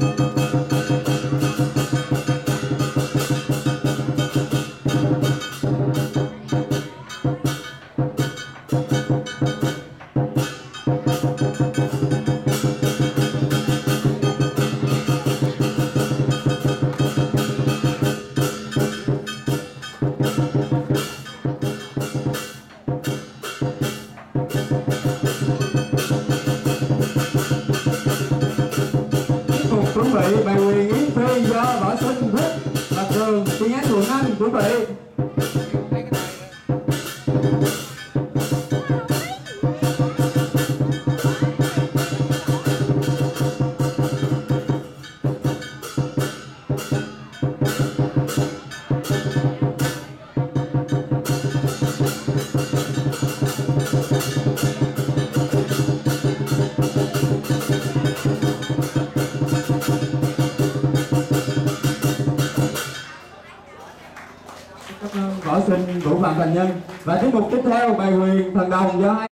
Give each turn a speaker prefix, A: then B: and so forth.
A: tiếp tục chuẩn bài quyền yến phi do võ sinh thích. Và trường tiếng án quận anh quý vị. Võ sinh, vũ phạm thành nhân. Và tiết mục tiếp theo, bài quyền thần đồng do hai